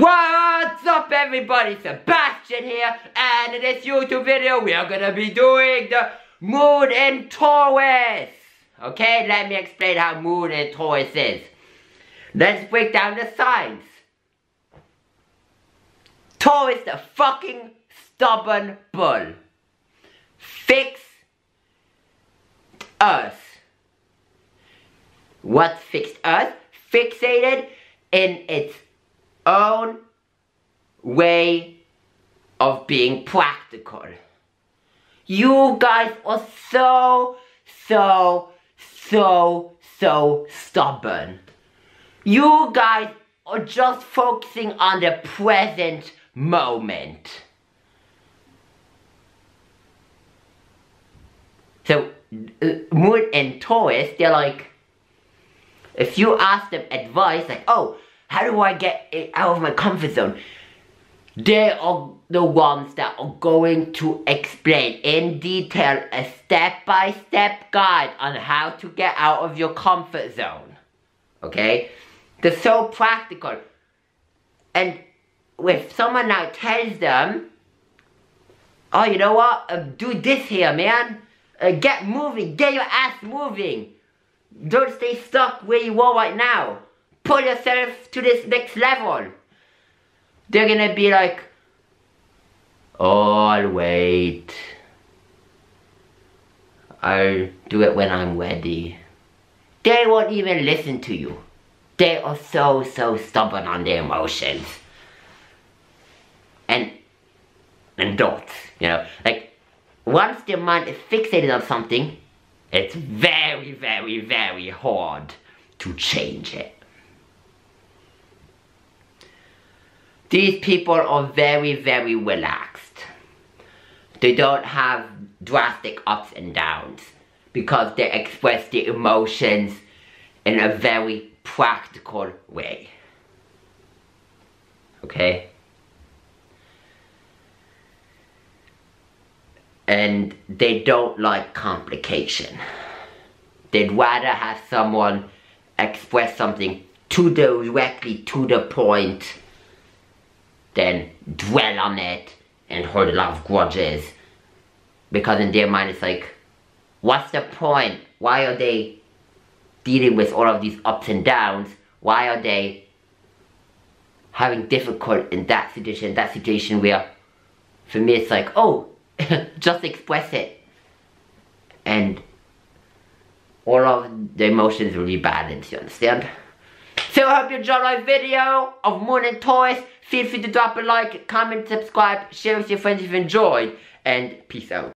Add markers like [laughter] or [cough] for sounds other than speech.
What's up everybody, Sebastien here, and in this YouTube video we are gonna be doing the Moon in Taurus. Okay, let me explain how Moon in Taurus is. Let's break down the signs. Taurus the fucking stubborn bull. Fix us. What fixed us? Fixated in its own way of being practical. You guys are so, so, so, so stubborn. You guys are just focusing on the present moment. So, uh, Moon and Taurus, they're like, if you ask them advice, like, oh, how do I get out of my comfort zone? They are the ones that are going to explain in detail a step-by-step -step guide on how to get out of your comfort zone. Okay? They're so practical. And if someone now tells them, oh, you know what? Uh, do this here, man. Uh, get moving. Get your ass moving. Don't stay stuck where you are right now pull yourself to this next level. They're gonna be like, oh, I'll wait. I'll do it when I'm ready. They won't even listen to you. They are so, so stubborn on their emotions. And, and thoughts, you know, like, once their mind is fixated on something, it's very, very, very hard to change it. These people are very, very relaxed. They don't have drastic ups and downs because they express their emotions in a very practical way. Okay? And they don't like complication. They'd rather have someone express something too directly to the point then dwell on it and hold a lot of grudges. Because in their mind it's like, what's the point? Why are they dealing with all of these ups and downs? Why are they having difficult in that situation, that situation where for me it's like, oh, [laughs] just express it. And all of the emotions will be balanced, you understand? So I hope you enjoyed my video of Moon in Taurus. Feel free to drop a like, comment, subscribe, share with your friends if you enjoyed, and peace out.